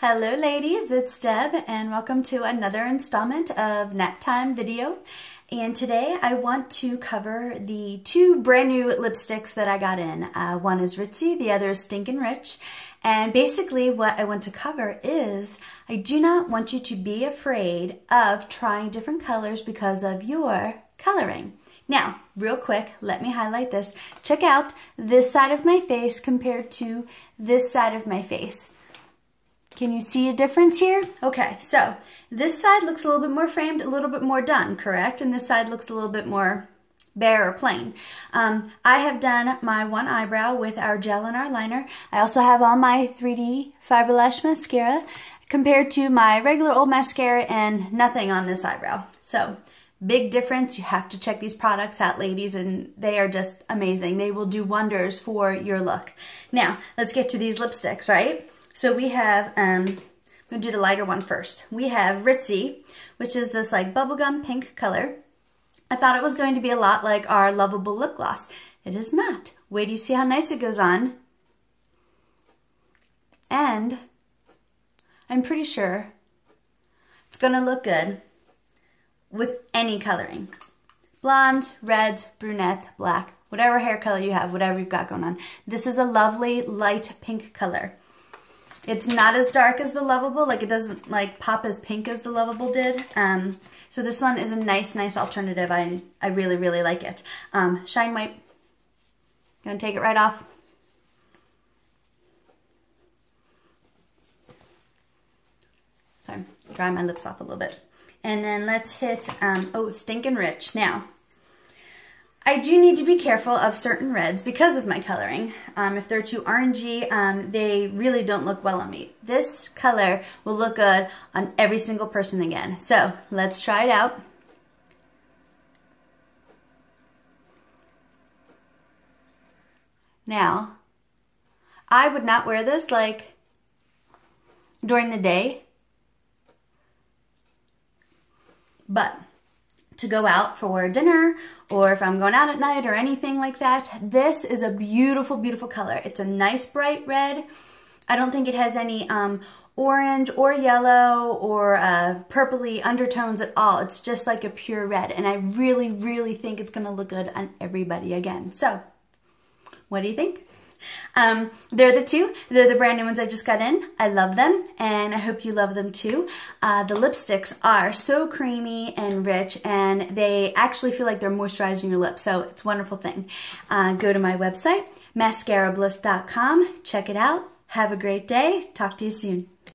Hello ladies, it's Deb and welcome to another installment of Nap Time video. And today I want to cover the two brand new lipsticks that I got in. Uh, one is Ritzy, the other is Stinkin' Rich. And basically what I want to cover is I do not want you to be afraid of trying different colors because of your coloring. Now, real quick, let me highlight this. Check out this side of my face compared to this side of my face. Can you see a difference here? Okay, so this side looks a little bit more framed, a little bit more done, correct? And this side looks a little bit more bare or plain. Um, I have done my one eyebrow with our gel and our liner. I also have on my 3D Fiber Lash Mascara compared to my regular old mascara and nothing on this eyebrow. So big difference. You have to check these products out, ladies, and they are just amazing. They will do wonders for your look. Now, let's get to these lipsticks, right? So we have, um, I'm going to do the lighter one first. We have Ritzy, which is this like bubblegum pink color. I thought it was going to be a lot like our Lovable Lip Gloss. It is not. Wait do you see how nice it goes on. And I'm pretty sure it's going to look good with any coloring. Blondes, reds, brunette, black, whatever hair color you have, whatever you've got going on. This is a lovely light pink color. It's not as dark as the Lovable, like it doesn't like pop as pink as the Lovable did. Um, so this one is a nice, nice alternative. I, I really, really like it. Um, Shine Wipe. Gonna take it right off. Sorry, dry my lips off a little bit. And then let's hit, um, oh, Stinkin' Rich. Now, I do need to be careful of certain reds because of my coloring. Um, if they're too orangey, um, they really don't look well on me. This color will look good on every single person again. So let's try it out. Now, I would not wear this like during the day, but to go out for dinner or if I'm going out at night or anything like that. This is a beautiful, beautiful color. It's a nice bright red. I don't think it has any um, orange or yellow or uh, purpley undertones at all. It's just like a pure red. And I really, really think it's going to look good on everybody again. So, what do you think? Um, they're the two. They're the brand new ones I just got in. I love them, and I hope you love them too. Uh, the lipsticks are so creamy and rich, and they actually feel like they're moisturizing your lips, so it's a wonderful thing. Uh, go to my website, mascarabliss.com. Check it out. Have a great day. Talk to you soon.